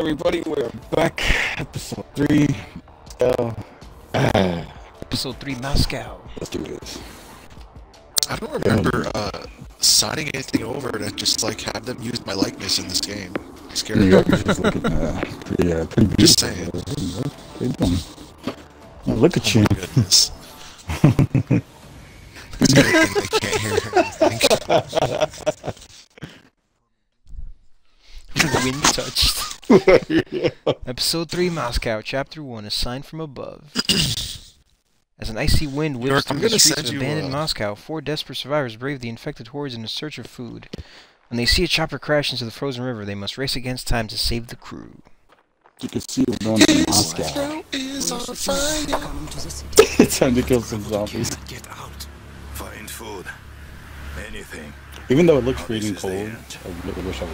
everybody, we're back. Episode 3. Uh, Episode 3 Moscow. let's do this. I don't remember uh, signing anything over to just like have them use my likeness in this game. I'm scared. New York is just looking uh, pretty, uh, pretty. Just saying. What are you doing? Oh, look at you. Oh my goodness. It's a they can't hear anything. Wind touched. Episode 3 Moscow, Chapter 1 A Sign from Above. As an icy wind whips York, through I'm the streets of abandoned uh, Moscow, four desperate survivors brave the infected hordes in a search of food. When they see a chopper crash into the frozen river, they must race against time to save the crew. You can see we're going to Moscow. is on fire. Come to the city. it's time to kill some zombies. Get out. Find food. Anything. Even though it looks Oh, freezing this is the cold, end. I really wish I was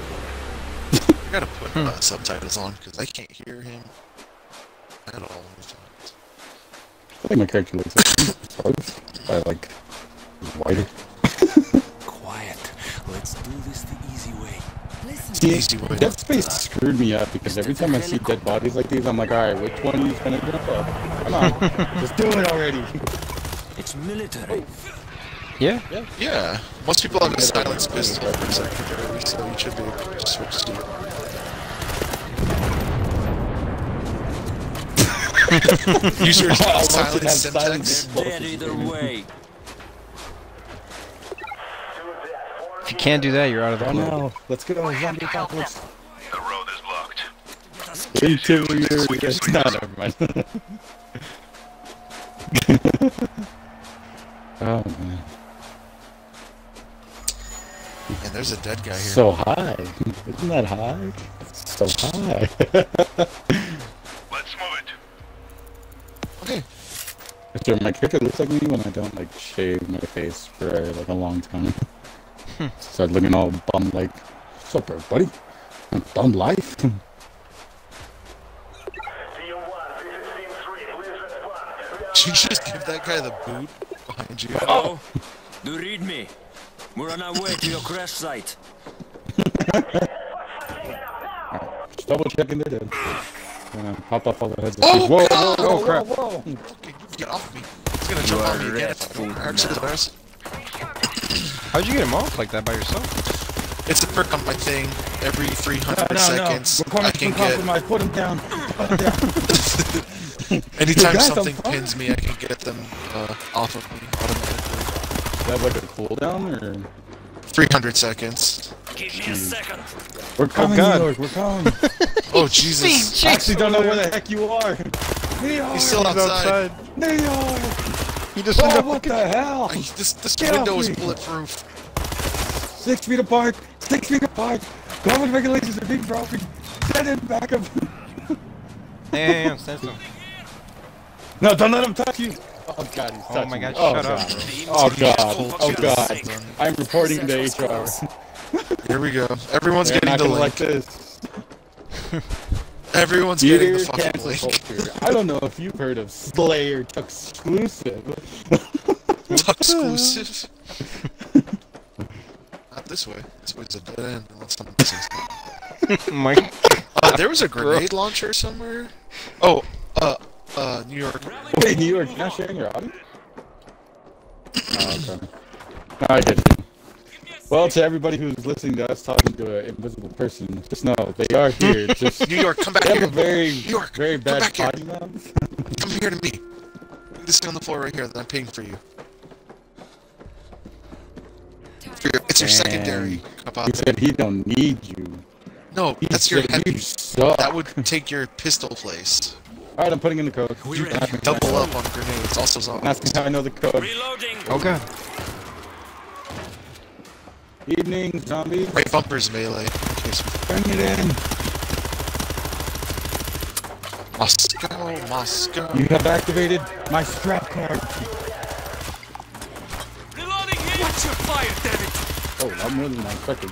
I gotta put uh, subtitles on because I can't hear him at all. I think my character looks like Bugs. I like whiter. Quiet. Let's do this the easy way. See, Easy way. Dead Space screwed me up because every time I see dead bodies like these, I'm like, alright, which one is gonna jump up? Come on, just do it already. It's military. Yeah? Yeah, most people have a silence pistol for secondary, so you should be able to switch to it. Use your oh, I want to silence have syntax. silence. Dead either way. If you can't do that, you're out of the Oh club. no, let's go, zombie apocalypse. The road is blocked. Interior, no, never mind. oh man, And there's a dead guy here. so high. Isn't that high? So high. Let's move it. okay. Sure, my character looks like me when I don't like shave my face for like a long time. Hmm. Start looking all bum like, what's up, everybody? Bum life. Did you just give that guy the boot behind you? Hello? Do you read me? We're on our way to your crash site. Just double checking they're dead. Uh, pop off all the heads. Oh, whoa, God! whoa, whoa, crap. whoa, whoa. Get off me. He's gonna jump on me again if I the best. How'd you get him off like that by yourself? It's a perk on my thing. Every 300 No, no, seconds, no. We're I can get. compromise. Put him down. Put him down. Anytime something pins me, I can get them uh, off of me automatically. Do you have like a cooldown or? 300 seconds. Give me a second. We're coming, God. New York. We're coming. Oh Jesus! I actually don't know where the heck you are. New York. He's still outside. New York. He just Oh, what the hell? I, this this Get window is me. bulletproof. Six feet apart. Six feet apart. Government regulations are being broken. Send him back up. Yeah, yeah, yeah, stand. No, don't let him touch you. Oh god, he's Oh my god, oh, shut god. up, bro. Oh god. Oh god. I'm reporting to HR. Here we go. Everyone's They're getting not the gonna link. like this. Everyone's getting the Peter fucking link. I don't know if you've heard of Slayer exclusive. Exclusive. Not this way. This way's a dead end. Unless someone says that. My Uh, there was a grenade launcher somewhere. Oh, uh, uh, New York. Wait, New York, you're not sharing your audio? Oh, okay. No, I get you. Well, to everybody who's listening to us talking to an invisible person, just know they are here. Hmm. Just New York, come back they have here. a very, New York, very come bad back here. Come here to me. This thing on the floor right here that I'm paying for you. For your, it's your secondary. Come on. He said he don't need you. No, He that's your heavy. you. That would take your pistol place. All right, I'm putting in the code. We Keep ready? asking Double up on grenades. Also know. zombies. Asking how I know the code. Reloading. Oh god. Evening, zombies. Right bumpers melee. In case we- Bring it in. Moscow, Moscow. You have activated my strap card. Reloading here. Watch your fire, damn it. Oh, a lot more than I expected.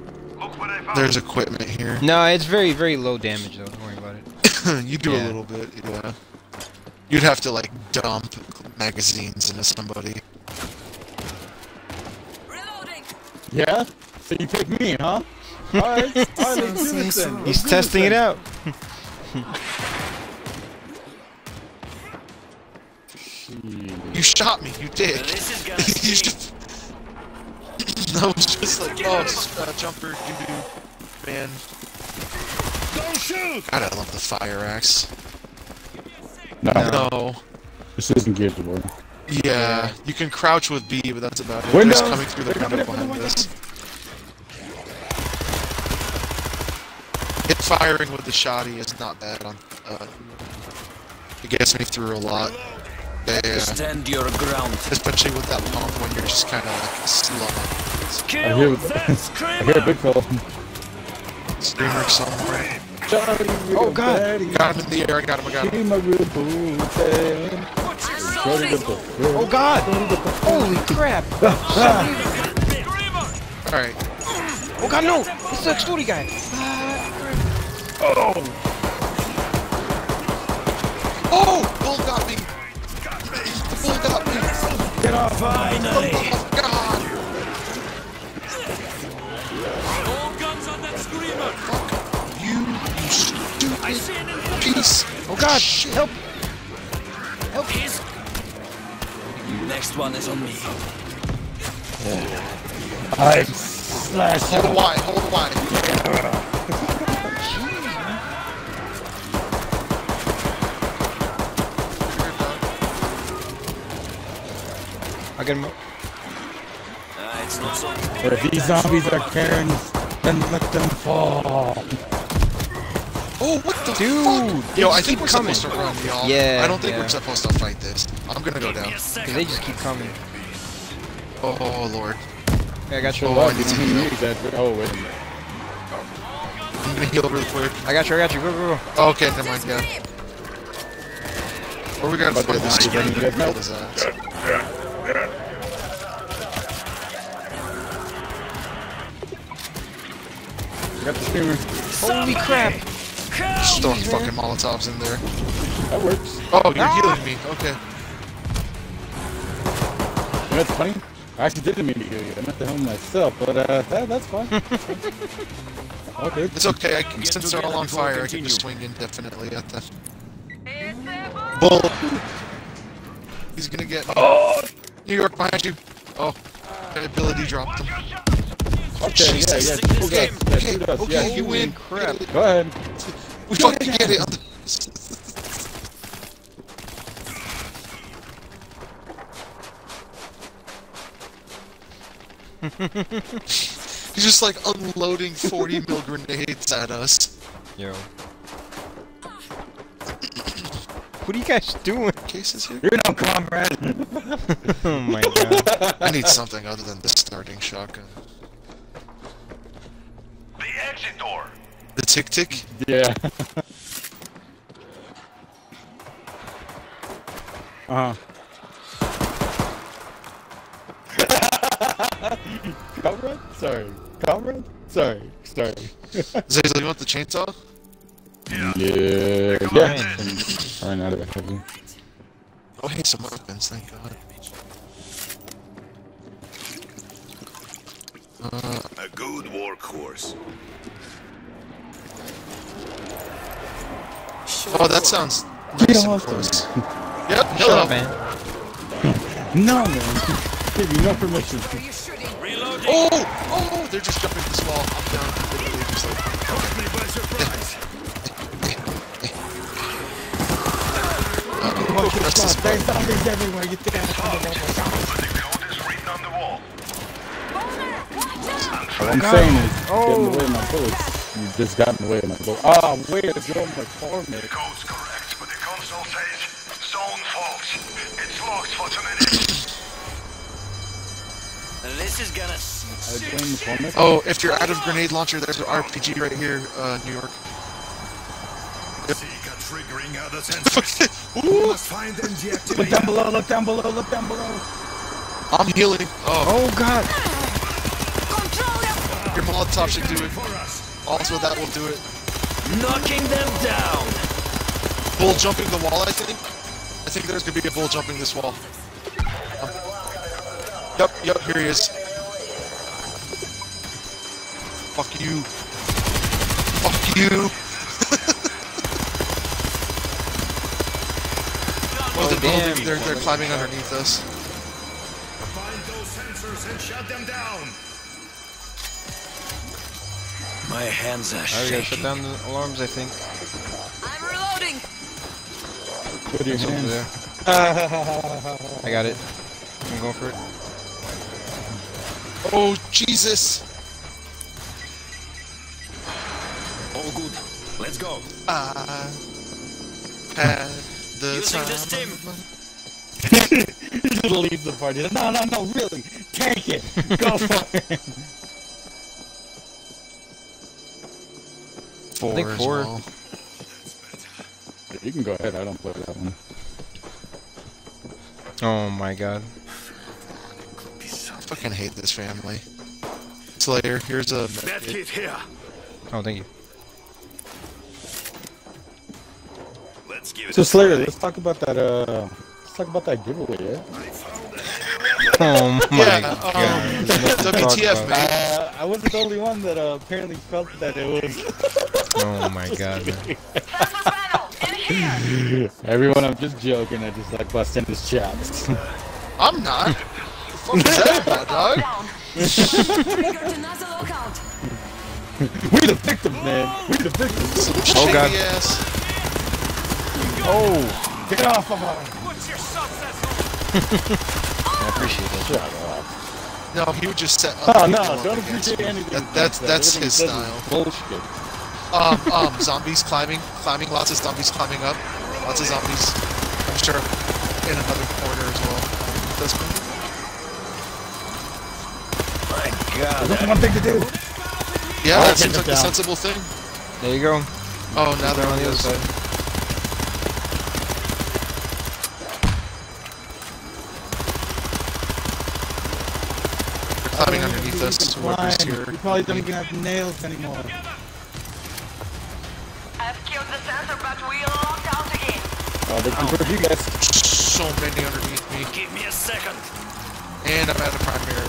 There's equipment here. No, it's very, very low damage though. Don't worry about it. you do a little bit, yeah. You'd have to like dump magazines into somebody. Reloading. Yeah? So you pick me, huh? Alright, alright, let's do this then. He's Let's do testing it out. You shot me, you dick. This is you just... That was just like, oh, s- uh, jumper, doo doo, man. Don't shoot! God, I love the fire axe. No, No. this isn't Gears of War. Yeah, you can crouch with B, but that's about it. Windows! They're just coming through the They're window coming behind in us. Hit firing with the shoddy is not bad on. Uh, it gets me through a lot. Yeah, yeah, yeah. Stand your ground. Especially with that pump when you're just kind of like slow. I Kill hear, that I hear a big fella. Screamer somewhere. Charlie, Oh, God. Daddy, Got him in the air, I got him, I got him. Be my real booty. Shorty the book. Oh god! Holy crap! Alright. Oh god, no! It's the exploding guy! Oh! oh bull got me! Bull got me! Get off! Finally! Oh, guns on that screamer! You, you I stupid see an piece! Oh god! Shit. Help! He's... Next one is on me. I slash Hold Y, hold Y. I get him up. Ah, it's not so... If these zombies are Karens, then let them fall. Oh, what the Dude, fuck? Yo, I think keep we're coming. supposed to run, y'all. Yeah, I don't think yeah. we're supposed to fight this. I'm gonna go down. Give me a Cause they just keep coming. Oh, oh, oh lord. Yeah, I got you. Oh, What? I need to you heal. that? Oh, wait a minute. I'm gonna heal real quick. I got you, I got you. Go, go, go. Oh, okay, never mind, yeah. Or we gotta But this not dude giving and you kill that his ass. Got the screamer. Holy crap! Just throwing fucking molotovs in there. That works. Oh, you're Ah! healing me. Okay. You know what's funny? I actually didn't mean to heal you. I meant to heal myself, but uh, that, that's fine. okay. It's okay. I can, Get since they're all on fire, I can just swing indefinitely at them. Bull! He's gonna get. Oh! New York behind you. Oh. My ability dropped him. Okay, yeah, yeah. Jesus. Okay, Yeah, okay, shoot us. okay, Yeah, you shoot win. crap. Go ahead. We fucking get it. He's just like unloading 40 mil grenades at us. Yo. What are you guys doing? Cases here? You're no comrade. Oh my god. I need something other than the starting shotgun. The exit door. The tick tick? yeah. uh huh. comrade? Sorry. Comrade? Sorry. Sorry. Zazel, you want the chainsaw? Yeah. Yeah. I'm out of it. heavy. Oh, hey, some weapons, thank god. Uh, A good workhorse. Oh, that sounds Get nice and close. Yep, Shut hello. up, man. No, man. Give you no permission. Reloading! Oh, oh, they're just jumping this wall. I'm down. Literally just like, Caught me by surprise. uh, press this button. zombies everywhere. You think The code is written on the wall. What I'm saying is, get in the way of my bullets. You just got in the way of my bullets. Ah, wait, it's going my torment. The code's correct, but the console says zone fault. It's locked for two minutes. This is gonna... I blame the torment. Oh, if you're out of grenade launcher, there's an RPG right here, uh, New York. Seek a triggering other sensors. You Ooh, must find and Look down below, look down below, look down below. I'm healing. Oh, Oh god. your Molotov should do it. For us. Also, that will do it. Knocking them down! Bull jumping the wall, I think. I think there's gonna be a bull jumping this wall. Yep, yep, here he is. Fuck you. Fuck you. oh, they're, damn. building, they're, they're climbing underneath us. Find those sensors and shut them down. My hands are Alright, we gotta shut down the alarms, I think. I'm reloading. With your It's over hands. there. I got it. I'm going for it. Oh, Jesus. All good. Let's go. I had the Using time. this team. he just leaves the party. No, no, no, really. Take it. Go for it. Four think as four. well. You can go ahead. I don't play that one. Oh my god. I fucking hate this family. Slayer, here's a. That kit here. Oh, thank you. Let's give it So a Slayer, let's talk about that. Uh, let's talk about that giveaway. Yeah. Oh my Yeah, god. um, There's nothing to talk WTF, about. man. I wasn't the only one that uh, apparently felt that it was. Oh my god. man. Sensor panel in here. Everyone, I'm just joking. I just like busting his chops. I'm not. What the fuck is that about, dog? Down. Trigger to nozzle lockout. we the victims, man. We the victims. Oh, shitty God. ass. Oh, get off of us. I appreciate that. Shut up. No, he would just set up. Oh no, don't against appreciate anything. That, that's that's Everything his he says is style. Bullshit. Um, um, zombies climbing, climbing, lots of zombies climbing up, lots of zombies. I'm sure in another corner as well. This one. My God. There's only one thing to do. Yeah, I'll that seems it like a sensible thing. There you go. Oh, now they're They're on the other side. They're climbing underneath us. Whoever's here. We probably don't even have nails anymore. I've killed the sensor, but we locked out again. Oh, they converted you guys. So many underneath me, Give me a second. and I'm at a primary.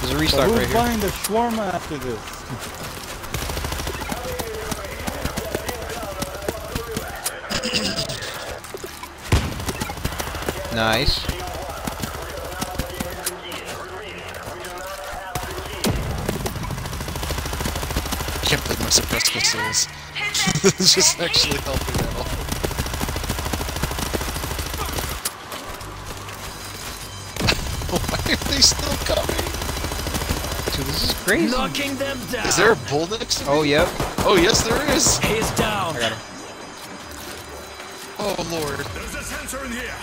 There's a So restock who's right here. buying the shawarma after this? Nice. Believe my suppressed pistols. it's just actually helping at all. Why are they still coming? Dude, this is crazy. Knocking them down. Is there a bull next to me? Oh, yep. Oh, yes, there is. He's down. I got him. Oh, Lord. There's a sensor in here.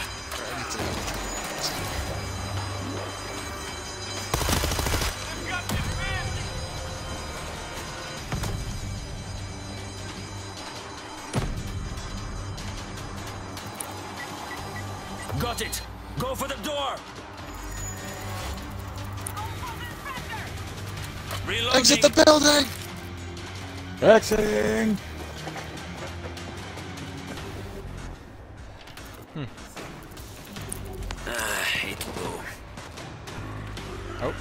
Got it. Go for the door. Reloading. Exit the building! Exiting. Ah, hate blue. Oh.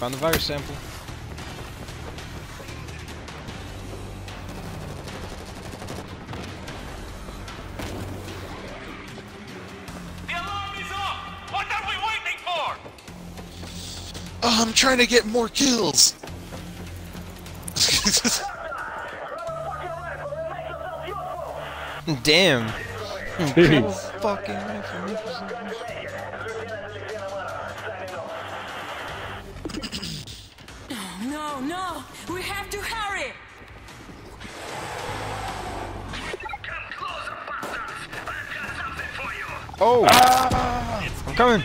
Found the virus sample. Oh, I'm trying to get more kills! Damn. Jeez. Fucking. No, no. We have to hurry. Come closer, bastards. I've got something for you. Oh! Ah. I'm coming.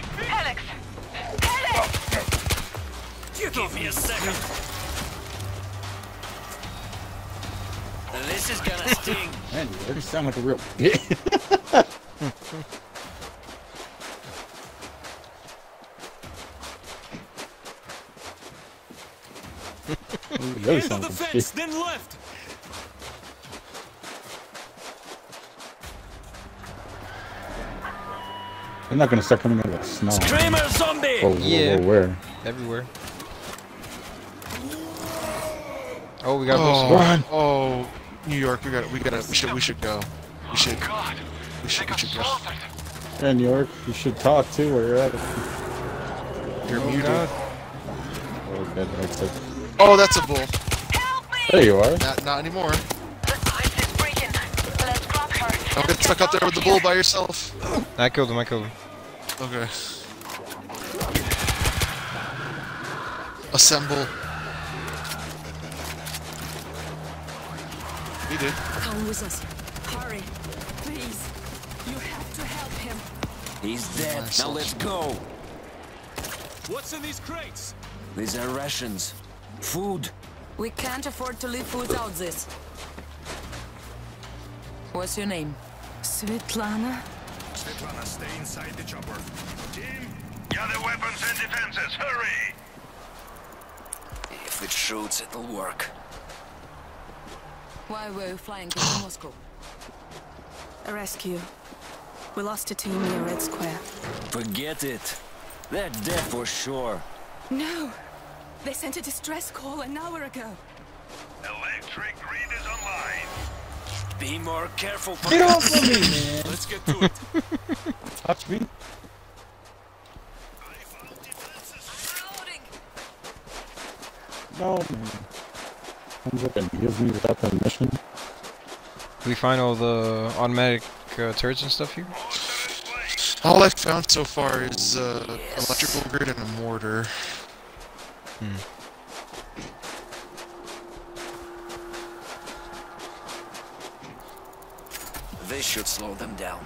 Me a second. This is gonna sting. Man, you already sound like a real bitch. Ooh, you already sound like a bitch. then left. They're not gonna start coming out of the snow. Screamer zombie. Whoa, whoa, Yeah. whoa, where? Everywhere. Oh, we got Oh, Wilson. Run. oh, New York, we got, we got, we should, we should go. We should, we should, we should go. Yeah, New York, you should talk too where you're at. You're Oh, muted. God. Oh, good, that's it. Oh, that's a bull. Help me! There you are. Not, not anymore. The ice is breaking. Let's grab her. Don't get stuck up there with the bull by yourself. I killed him. I killed him. Okay. Assemble. He did. Come with us. Hurry. Please. You have to help him. He's dead. Now let's go. What's in these crates? These are rations. Food. We can't afford to live without this. What's your name? Svetlana? Svetlana, stay inside the chopper. Team, gather weapons and defenses. Hurry! If it shoots, it'll work. Why were you flying to Moscow? A rescue. We lost a team near Red Square. Forget it. They're dead for sure. No! They sent a distress call an hour ago. Electric grid is online. Be more careful. Get off of me, man. Let's get to it. Touch me. No, man. Comes up and gives me without permission. Did we find all the automatic uh, turrets and stuff here? All I've found so far is uh, electrical grid and a mortar. This should slow them down.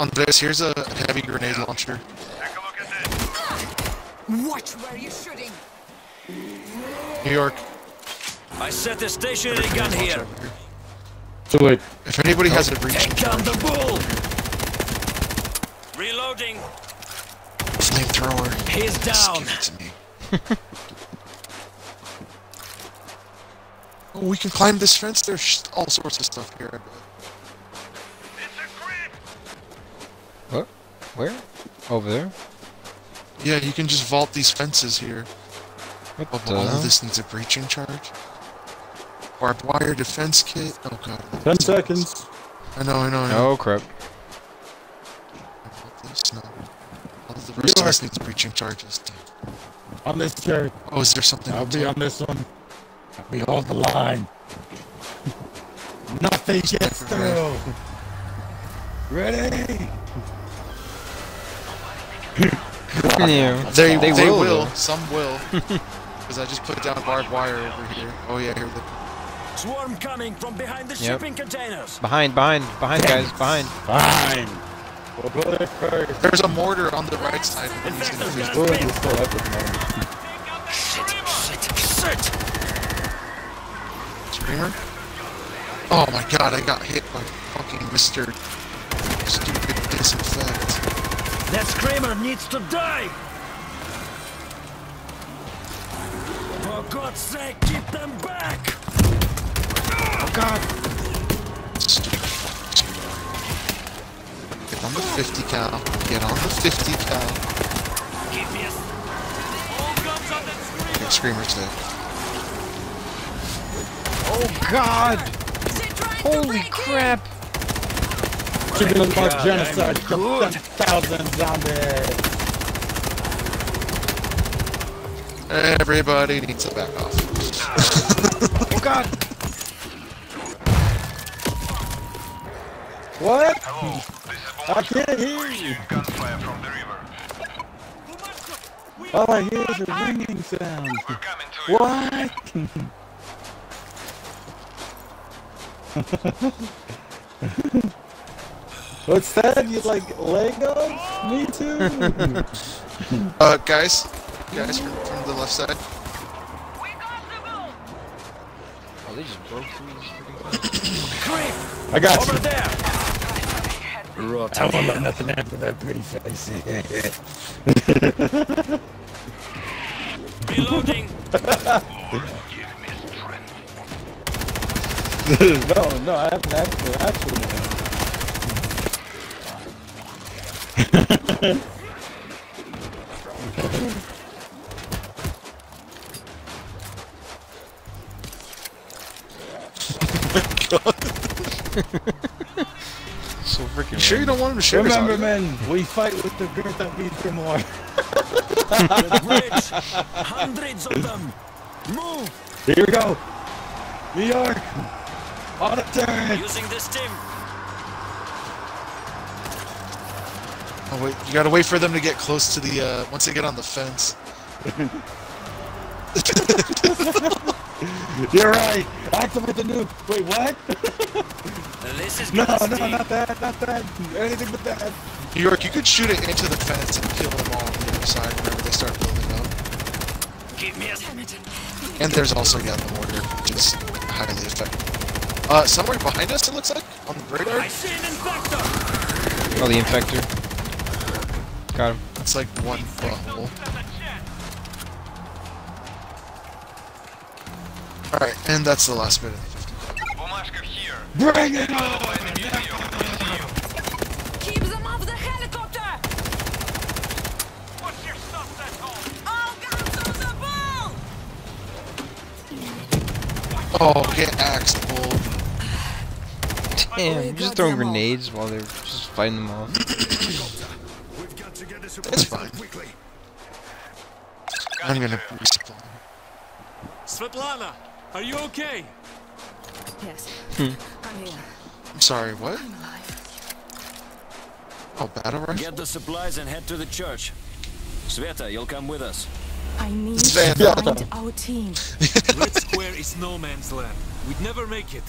Andres, here's a heavy grenade launcher. Take a look at this. Watch where you're shooting! New York. I set a stationary gun here. over here. Too late. If anybody has a breaching Take down the bull. Reloading. flamethrower, He's just down. give it to me. oh, we can climb this fence. There's all sorts of stuff here. It's a creep. What? Where? Over there? Yeah, you can just vault these fences here. What Oh, the? but all of this needs a breaching charge. Barbed wire defense kit. Oh god. Ten seconds. I know, I know, I know. Oh crap! This, no. All of the rest of this needs breaching charges. On this cherry. Oh, is there something? I'll on be on this one. We hold the line. Nothing gets through. Ready? yeah. They, They they, will, will. Some will. Because I just put down barbed wire over here. Oh yeah, here. The, Swarm coming from behind the Yep. shipping containers. Behind, behind, behind, guys, behind. Fine. We'll put it first. there's a mortar on the right side. of these Infector's enemies. gonna We're spin. still up at the moment. Shit, shit, shit. Screamer. Oh my god, I got hit by fucking Mr. Stupid Disinfect. That screamer needs to die. God's sake, keep them back. Oh god! Get on the 50 cal. Get on the 50 cal. Keep me as All guns on that screen. Okay, Screamer's dead. Oh god! They're trying to Holy crap! Chicken and Mark genocide. I'm good. 10,000 zombies. Everybody needs to back off. Oh god! What? Hello, this is I can't hear you. Gunfire from the river. All I hear is a ringing sound. We're coming to. What? What's that? You like Legos? Me too. Uh, guys. Guys from, from the left side. The bull! Oh, they just broke through this freaking I got over you. there. I won't let nothing happen to that pretty face. Reloading. no, no, I haven't actually. actually So freaking. You sure you don't want him to share Remember, audio? men, we fight with the grit that beats them more. Hundreds of them! Move! Here we go. New York. On a turn. Using this team! Oh wait, you gotta wait for them to get close to the, uh, once they get on the fence. You're right. Activate the nuke. Wait, what? This is No, no, sting. not that, not that. Anything but that. New York, you could shoot it into the fence and kill them all on the other side whenever they start building up. Give me a... And there's also, yeah, the mortar, which is highly effective. Uh, somewhere behind us, it looks like, on the radar. I see an infector! Oh, the infector. Got him. It's like one butthole. Alright, and that's the last bit of the 50. Bumashka here. Bring it on. Keep them off the helicopter! What's your stuff that's home? All guns on the ball! Oh, get axed, bull. Damn, you're just throwing them all. grenades while they're just fighting them off. We've got to get this It's fine. quickly. I'm gonna resupply. Svetlana, are you okay? Yes. Hmm. I'm here. I'm sorry, what? I'm alive. Oh, battle rifle? Get the supplies and head to the church. Sveta, you'll come with us. I need Stand to find our team. Red Square is no man's land. We'd never make it.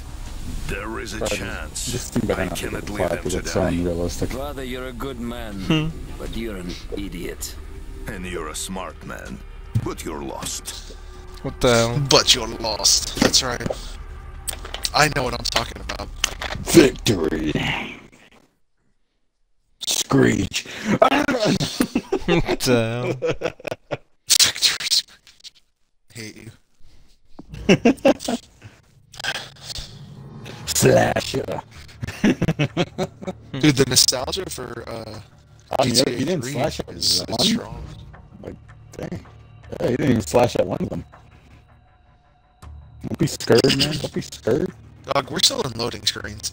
There is a This chance. team better I not be cannot able to leave fly them because to it's die. unrealistic. Father, you're a good man, but you're an idiot. And you're a smart man. But you're lost. What the hell? But you're lost. That's right. I know what I'm talking about. Victory. Screech. what the hell? Victory Screech. Hate you. Slasher. Dude, the nostalgia for uh, Oh, you, GTA you didn't 3 slash at is, one? is strong. Dang. Yeah, you didn't even slash at one of them. Don't be scared, man. Don't be scared. Dog, we're still in loading screens.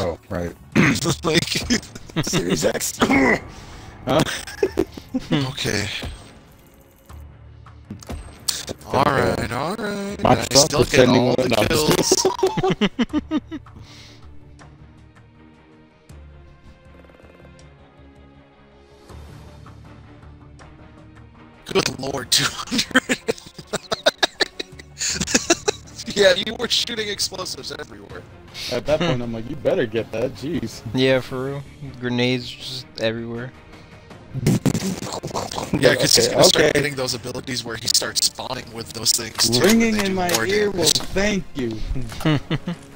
Oh, right. like, Series X. okay. Alright, alright. I Microsoft still is get all the kills. Good lord, 200. yeah, you were shooting explosives everywhere. At that point, I'm like, you better get that. Jeez. Yeah, for real. Grenades just everywhere. Yeah, because he's gonna start getting those abilities where he starts spawning with those things too. Ringing and in my ear. damage. Well, thank you.